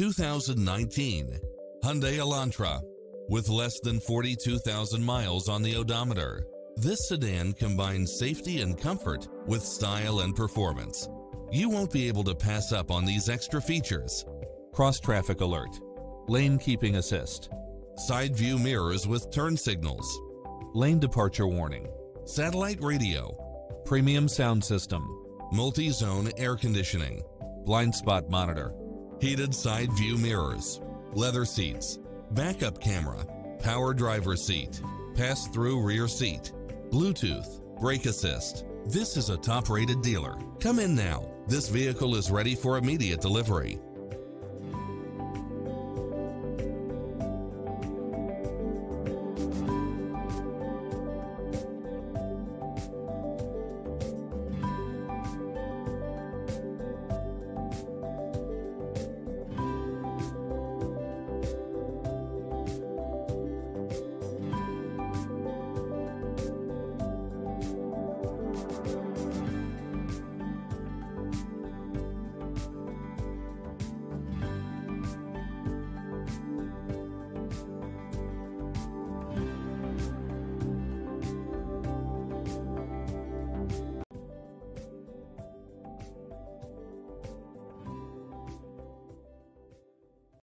2019 Hyundai Elantra with less than 42,000 miles on the odometer. This sedan combines safety and comfort with style and performance. You won't be able to pass up on these extra features. Cross traffic alert, lane keeping assist, side view mirrors with turn signals, lane departure warning, satellite radio, premium sound system, multi-zone air conditioning, blind spot monitor, heated side view mirrors, leather seats, backup camera, power driver seat, pass-through rear seat, Bluetooth, brake assist. This is a top-rated dealer. Come in now. This vehicle is ready for immediate delivery.